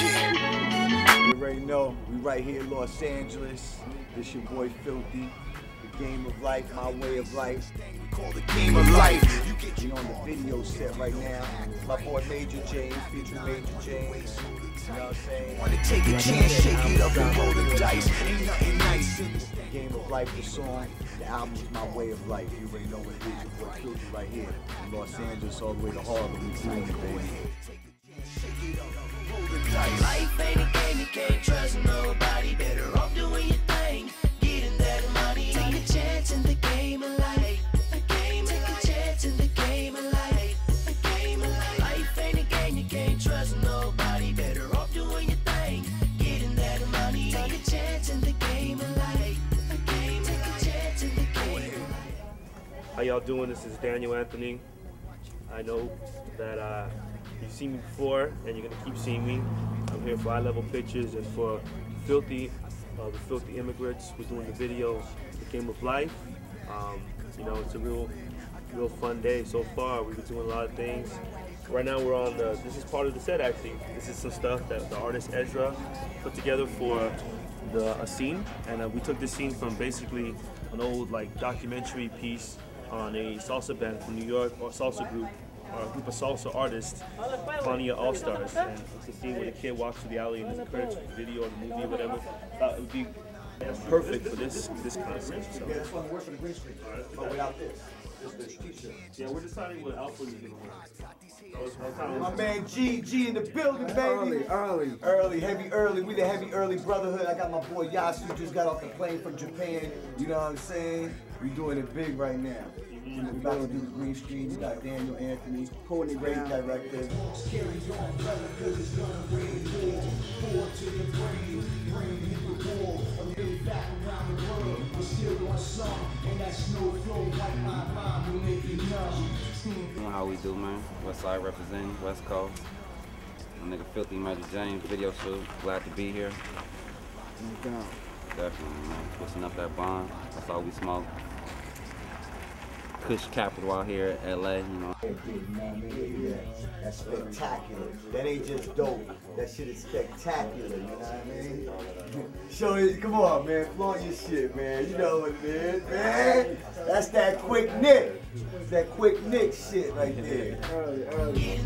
You already know, we right here in Los Angeles. This your boy Filthee. The game of life, my way of life. Call the game of life. You get We on the video set right now. My boy Major James, featuring Major James. You know what I'm saying? Wanna take a chance, shake it up and roll the dice. Ain't nothing nice in this The game of life, the song. The album is my way of life. You already know what it is. Your boy Filthee right here. From Los Angeles all the way to Harlem. We doing it, baby. Life ain't a game, you can't trust nobody. Better off How y'all doing? This is Daniel Anthony. I know that uh, you've seen me before and you're gonna keep seeing me. I'm here for Eye Level Pictures and for Filthee, uh, the Filthee Immigrants. We're doing the video, The Game of Life. Um, you know, it's a real, real fun day so far. We've been doing a lot of things. Right now we're on the, this is part of the set actually. This is some stuff that the artist Ezra put together for the a scene. And uh, we took this scene from basically an old like documentary piece on a salsa band from New York or salsa group or a group of salsa artists, Fania All Stars. And it's a scene where the kid walks through the alley and there's a credits for the video or the movie or whatever. Thought it would be perfect for this this concept. So. That's fun to work for green screen. But without this. This is the. Yeah, we're deciding what outfit we're gonna wear. That was- that kind of- My man G, G in the building, baby. Early, early. Early, heavy early. We the heavy early brotherhood. I got my boy Yasu just got off the plane from Japan. You know what I'm saying? We doing it big right now. Mm-hmm. We about to do the green screen. We got Daniel Anthony, Holding it great down. director. You know how we do, man. West Side representing, West Coast. My nigga Filthee Major James video shoot. Glad to be here. No doubt. Definitely, man. Pushing up that bond. That's all we smoke. Kush capital out here at LA, you know. Yeah, that's spectacular. That ain't just dope. That shit is spectacular. You know what I mean? Show it. Come on, man. Flaunt your shit, man. You know what it is, man. That's that Quik Nik. That Quik Nik shit right there. Early, early.